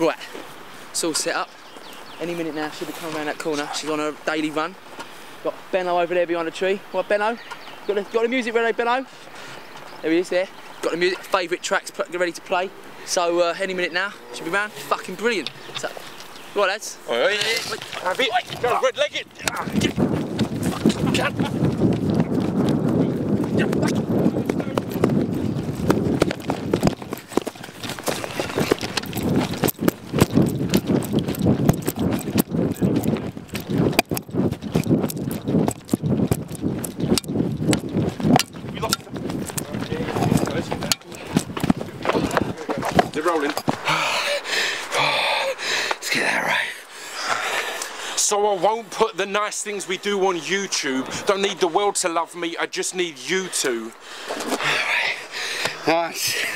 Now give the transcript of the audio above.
Right, it's all set up. Any minute now, she'll be coming around that corner. She's on her daily run. Got Benno over there behind the tree. What, Benno? Got the, got the music ready, Benno? There he is, there. Got the music, favourite tracks ready to play. So, uh, any minute now, she'll be round. Fucking brilliant. So, right, lads. Oi, oi, Have it. Go, red leg it. rolling. Let's get that right so I won't put the nice things we do on YouTube. Don't need the world to love me, I just need you to. Nice.